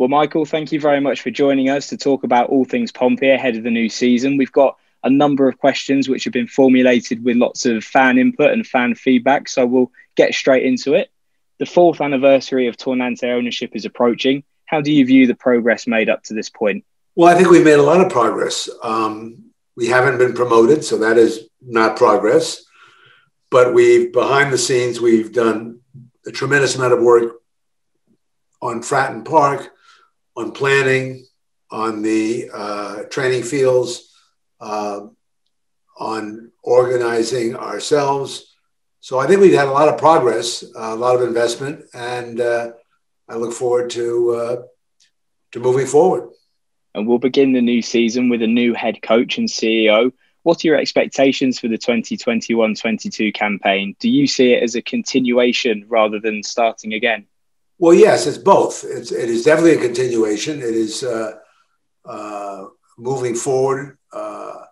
Well, Michael, thank you very much for joining us to talk about all things Pompey ahead of the new season. We've got a number of questions which have been formulated with lots of fan input and fan feedback, so we'll get straight into it. The fourth anniversary of Tornante ownership is approaching. How do you view the progress made up to this point? Well, I think we've made a lot of progress. Um, we haven't been promoted, so that is not progress. But we've behind the scenes, we've done a tremendous amount of work on Fratton Park on planning, on the uh, training fields, uh, on organizing ourselves. So I think we've had a lot of progress, a lot of investment, and uh, I look forward to uh, to moving forward. And we'll begin the new season with a new head coach and CEO. What are your expectations for the 2021 22 campaign? Do you see it as a continuation rather than starting again? Well, yes, it's both. It's, it is definitely a continuation. It is uh, uh, moving forward uh,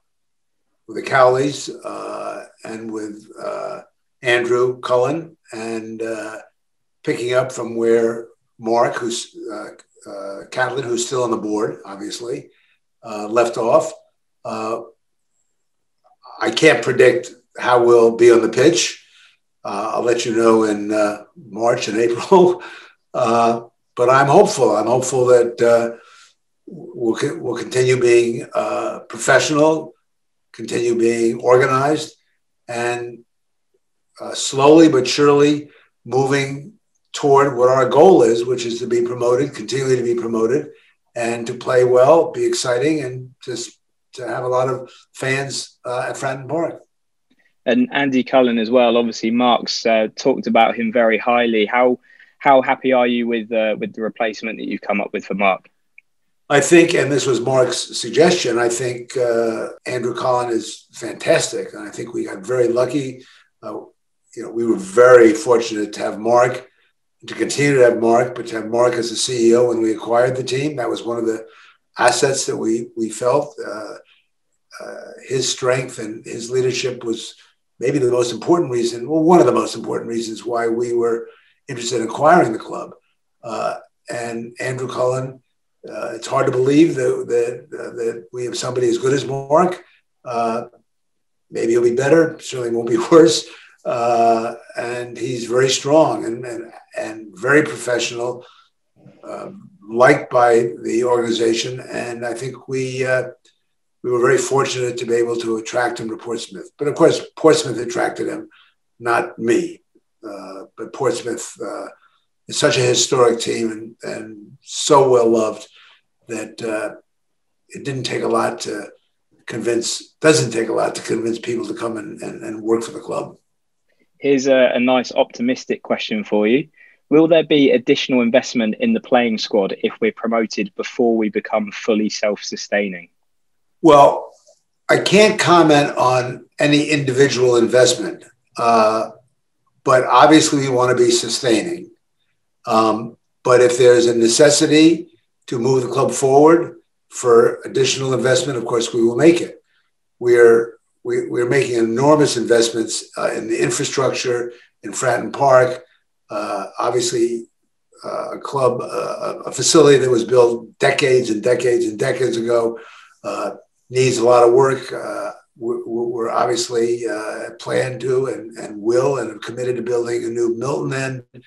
with the Cowleys uh, and with uh, Andrew Cullen and uh, picking up from where Mark, who's uh, Catlin, who's still on the board, obviously, left off. I can't predict how we'll be on the pitch. I'll let you know in March and April. Uh, but I'm hopeful. I'm hopeful that uh, we'll, we'll continue being uh, professional, continue being organized, and uh, slowly but surely moving toward what our goal is, which is to be promoted, continue to be promoted, and to play well, be exciting, and just to have a lot of fans uh, at Fratton Park and Andy Cullen as well. Obviously, Mark's uh, talked about him very highly. How how happy are you with uh, with the replacement that you've come up with for Mark? I think, and this was Mark's suggestion. I think uh, Andrew Cullen is fantastic, and I think we got very lucky. Uh, you know, we were very fortunate to have Mark, to continue to have Mark, but to have Mark as the CEO when we acquired the team. That was one of the assets that we we felt. Uh, uh his strength and his leadership was maybe the most important reason, well, one of the most important reasons why we were interested in acquiring the club. Uh, and Andrew Cullen, uh, it's hard to believe that that, uh, that we have somebody as good as Mark. Uh, maybe he'll be better. Certainly won't be worse. Uh, and he's very strong and and, and very professional, um, liked by the organization. And I think we uh, we were very fortunate to be able to attract him to Portsmouth. But of course, Portsmouth attracted him, not me. Uh, but Portsmouth uh, is such a historic team and, and so well loved that uh, it didn't take a lot to convince, doesn't take a lot to convince people to come and, and, and work for the club. Here's a, a nice optimistic question for you. Will there be additional investment in the playing squad if we're promoted before we become fully self sustaining? Well, I can't comment on any individual investment. Uh, but obviously we want to be sustaining. Um, but if there's a necessity to move the club forward for additional investment, of course we will make it. We're we, are we are making enormous investments uh, in the infrastructure in Fratton Park. Uh, obviously, uh, a club, uh, a facility that was built decades and decades and decades ago uh, needs a lot of work. Uh, we're obviously uh, plan to and, and will and have committed to building a new Milton end,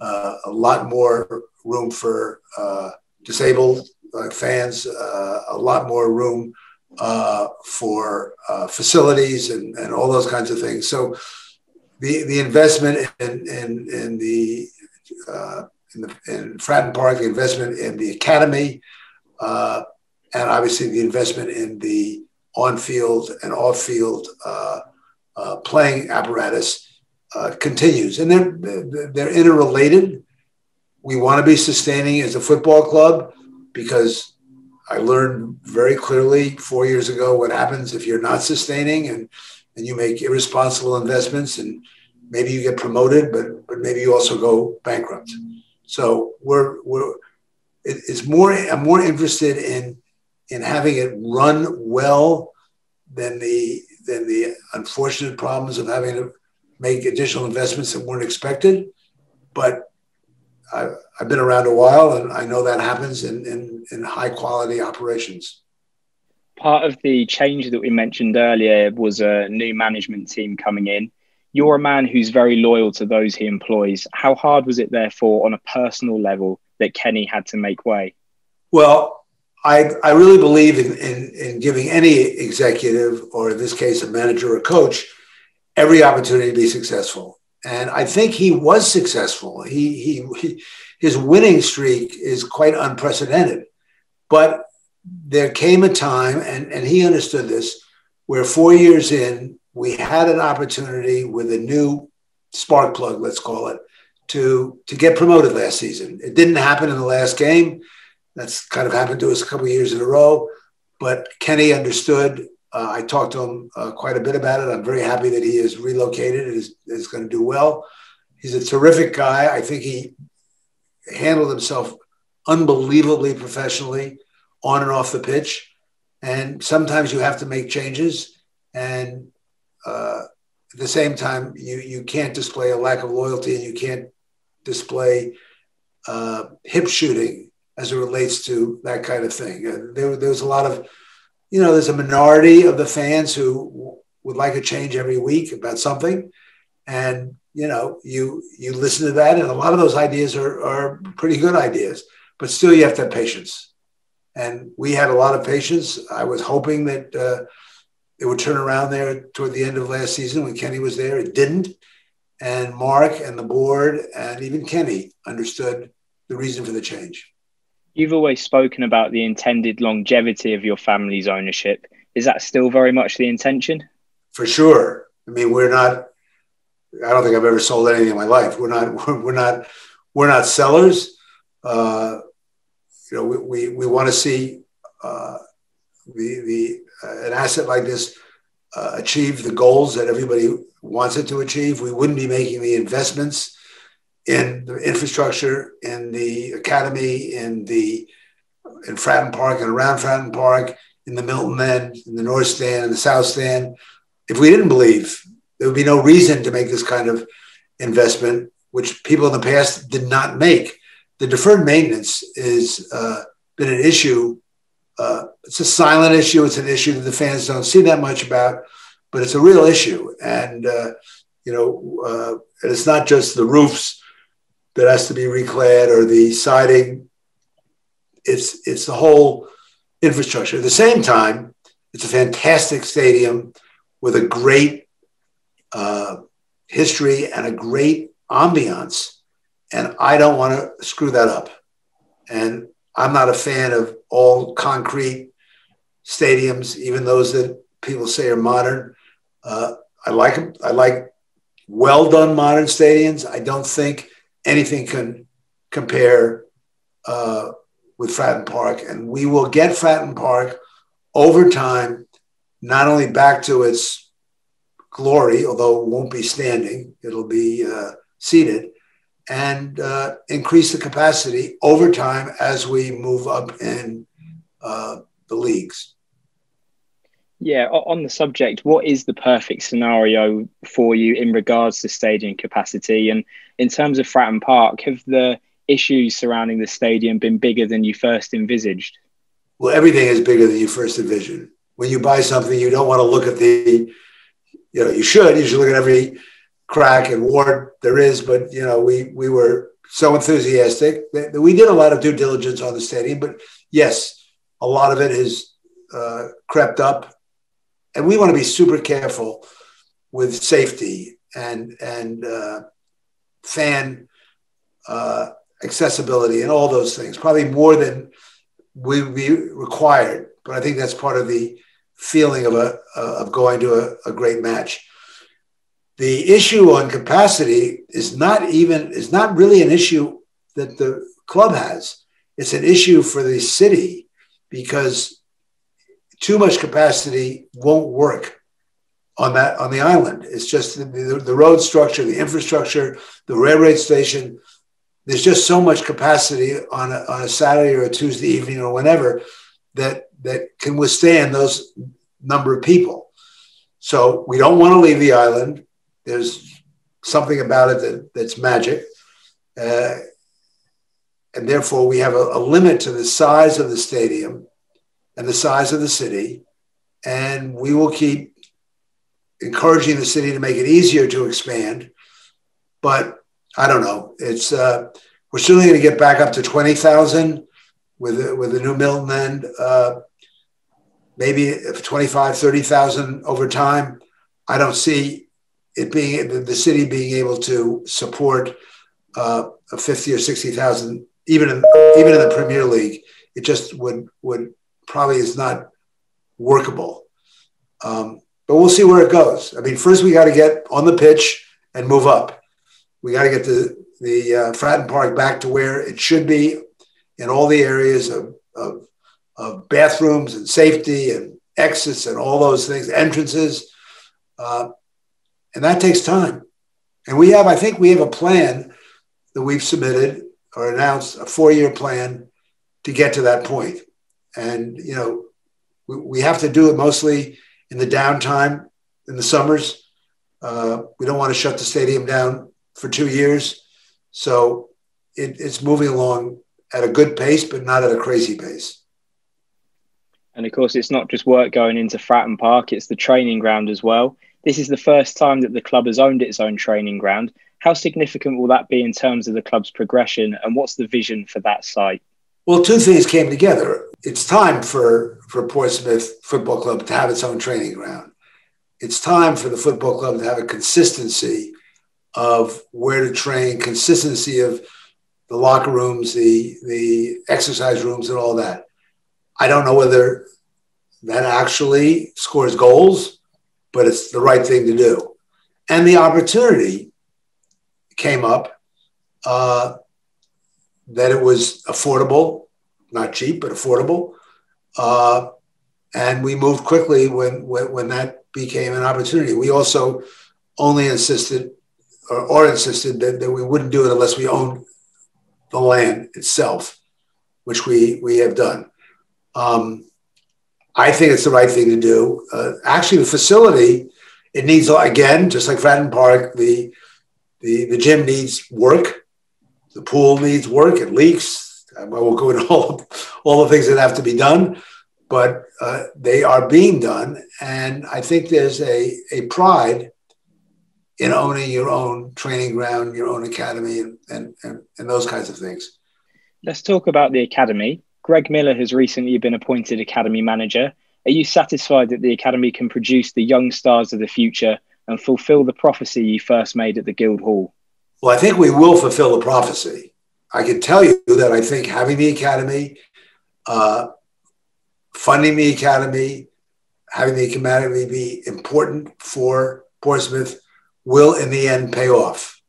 uh, a lot more room for uh, disabled uh, fans, uh, a lot more room uh, for facilities and, and all those kinds of things. So the, the investment in, in, in the in the in Fratton Park, the investment in the academy, and obviously the investment in the on field and off field uh, uh, playing apparatus uh, continues. And they're, they're interrelated. We want to be sustaining as a football club because I learned very clearly four years ago what happens if you're not sustaining and, and you make irresponsible investments and maybe you get promoted, but, but maybe you also go bankrupt. So we're, we're, it's more, I'm more interested in in having it run well than the than the unfortunate problems of having to make additional investments that weren't expected. But I, have been around a while, and I know that happens in, in, in high quality operations. Part of the change that we mentioned earlier was a new management team coming in. You're a man who's very loyal to those he employs. How hard was it, therefore, on a personal level, that Kenny had to make way? Well, I, I really believe in, in, in giving any executive, or in this case, a manager or coach, every opportunity to be successful. And I think he was successful. He, he, he, his winning streak is quite unprecedented. But there came a time, and, and he understood this, where four years in, we had an opportunity with a new spark plug, let's call it, to, to get promoted last season. It didn't happen in the last game. That's kind of happened to us a couple of years in a row. But Kenny understood uh, I talked to him uh, quite a bit about it. I'm very happy that he is relocated and is, is going to do well. He's a terrific guy. I think he handled himself unbelievably professionally on and off the pitch. And sometimes you have to make changes. And uh, at the same time, you, you can't display a lack of loyalty and you can't display uh, hip shooting as it relates to that kind of thing. There, there was a lot of you know, there's a minority of the fans who would like a change every week about something. And, you know, you you listen to that, and a lot of those ideas are, are pretty good ideas, but still you have to have patience. And we had a lot of patience. I was hoping that uh, it would turn around there toward the end of last season when Kenny was there. It didn't. And Mark and the board and even Kenny understood the reason for the change. You've always spoken about the intended longevity of your family's ownership. Is that still very much the intention? For sure. I mean, we're not. I don't think I've ever sold anything in my life. We're not. We're not. We're not sellers. Uh, you know, we we, we want to see uh, the the uh, an asset like this uh, achieve the goals that everybody wants it to achieve. We wouldn't be making the investments in the infrastructure, in the academy, in the in Fratton Park and around Fratton Park, in the Milton End, in the North Stand, and the South Stand. If we didn't believe, there would be no reason to make this kind of investment, which people in the past did not make. The deferred maintenance has uh, been an issue. Uh, it's a silent issue. It's an issue that the fans don't see that much about, but it's a real issue. And uh, you know, uh, it's not just the roofs that has to be reclad or the siding. It's it's the whole infrastructure. At the same time, it's a fantastic stadium with a great uh, history and a great ambiance, and I don't want to screw that up. And I'm not a fan of all concrete stadiums, even those that people say are modern. Uh, I like. I like well done modern stadiums. I don't think anything can compare uh, with Fratton Park. And we will get Fratton Park over time, not only back to its glory, although it won't be standing, it'll be uh, seated, and uh, increase the capacity over time as we move up in uh, the leagues. Yeah, on the subject, what is the perfect scenario for you in regards to stadium capacity? And in terms of Fratton Park, have the issues surrounding the stadium been bigger than you first envisaged? Well, everything is bigger than you first envisioned. When you buy something, you don't want to look at the, you know, you should. You should look at every crack and wart there is. But you know, we we were so enthusiastic that we did a lot of due diligence on the stadium. But yes, a lot of it has uh, crept up and we want to be super careful with safety and and uh, fan uh, accessibility and all those things. Probably more than we be required, but I think that's part of the feeling of a of going to a, a great match. The issue on capacity is not even is not really an issue that the club has. It's an issue for the city because too much capacity won't work on that on the island. It's just the, the, road structure, the infrastructure, the railroad station. There's just so much capacity on a, on a Saturday or a Tuesday evening or whenever that that can withstand those number of people. So we don't want to leave the island. There's something about it that, that's magic. Uh, and therefore we have a, a limit to the size of the stadium and the size of the city. And we will keep encouraging the city to make it easier to expand. But I don't know. It's uh, we're certainly going to get back up to twenty thousand with with the new Milton end. Uh, maybe 25, 30,000 over time. I don't see it being the city being able to support uh, a 50 or 60,000 even in even in the Premier League. It just would would probably is not workable. Um, but we'll see where it goes. I mean, first we got to get on the pitch and move up. We got to get the the uh, Fratton Park back to where it should be in all the areas of, of, of bathrooms and safety and exits and all those things, entrances. Uh, and that takes time. And we have, I think we have a plan that we've submitted or announced a four year plan to get to that point. And, you know, we, we have to do it mostly in the downtime in the summers. Uh, we don't want to shut the stadium down for two years. So it, it's moving along at a good pace, but not at a crazy pace. And of course, it's not just work going into Fratton Park, it's the training ground as well. This is the first time that the club has owned its own training ground. How significant will that be in terms of the club's progression, and what's the vision for that site? Well, two things came together. It's time for, for Portsmouth Football Club to have its own training ground. It's time for the football club to have a consistency of where to train, consistency of the locker rooms, the the exercise rooms, and all that. I don't know whether that actually scores goals, but it's the right thing to do. And the opportunity came up uh, that it was affordable, not cheap, but affordable. Uh, and we moved quickly when, when, when that became an opportunity. We also only insisted or, or insisted that, that we wouldn't do it unless we owned the land itself, which we, we have done. Um, I think it's the right thing to do. Uh, actually, the facility, it needs, again, just like Fratton Park, the, the, the gym needs work. The pool needs work. It leaks. I won't go into all, all the things that have to be done, but uh, they are being done. And I think there's a, a pride in owning your own training ground, your own academy, and, and, and, and those kinds of things. Let's talk about the academy. Greg Miller has recently been appointed academy manager. Are you satisfied that the academy can produce the young stars of the future and fulfill the prophecy you first made at the Guildhall? Well, I think we will fulfill the prophecy. I can tell you that I think having the academy, uh, funding the academy, having the academy be important for Portsmouth will in the end pay off.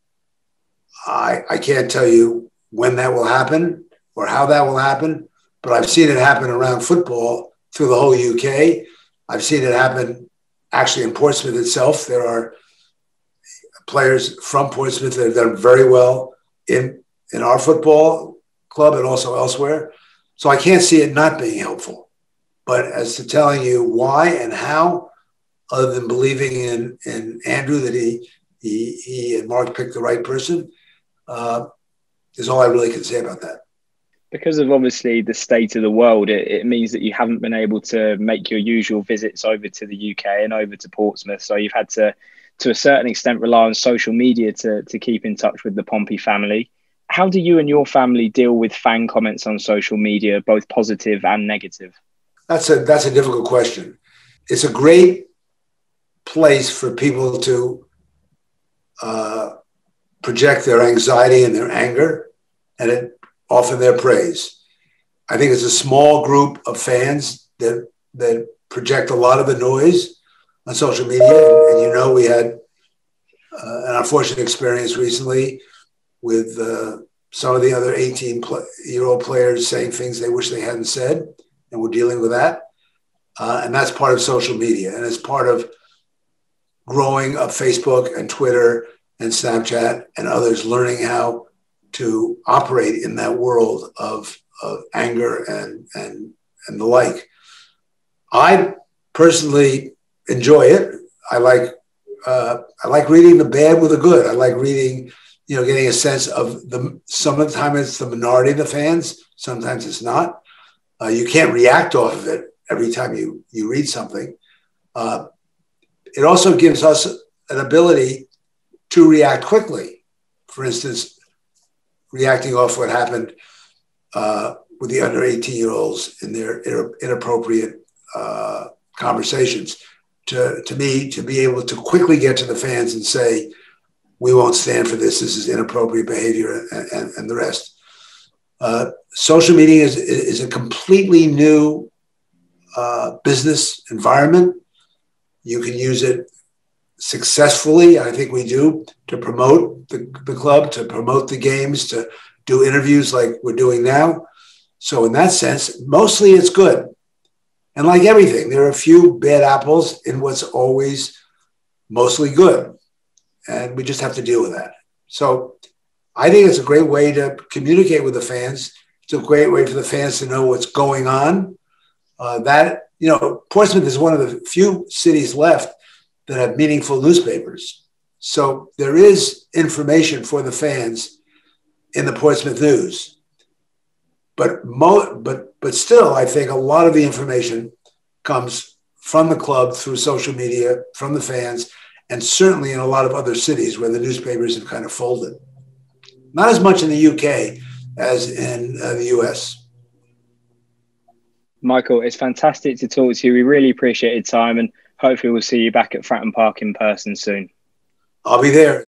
I, I can't tell you when that will happen or how that will happen, but I've seen it happen around football through the whole UK. I've seen it happen actually in Portsmouth itself. There are players from Portsmouth that have done very well in, in our football club and also elsewhere. So I can't see it not being helpful. But as to telling you why and how, other than believing in, in Andrew that he, he, he and Mark picked the right person, uh, is all I really can say about that because of obviously the state of the world, it, it, means that you haven't been able to make your usual visits over to the UK and over to Portsmouth. So you've had to, to a certain extent, rely on social media to, to keep in touch with the Pompey family. How do you and your family deal with fan comments on social media, both positive and negative? That's a that's a difficult question. It's a great place for people to uh, project their anxiety and their anger, and it often their praise. I think it's a small group of fans that that project a lot of the noise on social media. And, and you know, we had uh, an unfortunate experience recently with uh, some of the other 18 pl- year old players saying things they wish they hadn't said, and we're dealing with that. Uh, and that's part of social media, and it's part of growing up Facebook and Twitter and Snapchat and others learning how to operate in that world of, of anger and, and, and the like. I personally enjoy it. I like uh, I like reading the bad with the good. I like reading, you know, getting a sense of the some of the time it's the minority of the fans, sometimes it's not. Uh, you can't react off of it every time you you read something. Uh, it also gives us an ability to react quickly. For instance, reacting off what happened uh, with the under 18 year olds in their inappropriate uh, conversations. To, to me, to be able to quickly get to the fans and say, we won't stand for this. This is inappropriate behavior and, and, and the rest. Uh, social media is, is a completely new uh, business environment. You can use it successfully, I think we do, to promote the, the club, to promote the games, to do interviews like we're doing now. So, in that sense, mostly it's good. And like everything, there are a few bad apples in what's always mostly good. And we just have to deal with that. So, I think it's a great way to communicate with the fans. It's a great way for the fans to know what's going on. Uh, that, you know, Portsmouth is one of the few cities left that have meaningful newspapers. So there is information for the fans in the Portsmouth News. But mo- but but still, I think a lot of the information comes from the club through social media, from the fans, and certainly in a lot of other cities where the newspapers have kind of folded. Not as much in the UK as in uh, the US. Michael, it's fantastic to talk to you. We really appreciate your time and hopefully we'll see you back at Fratton Park in person soon. I'll be there.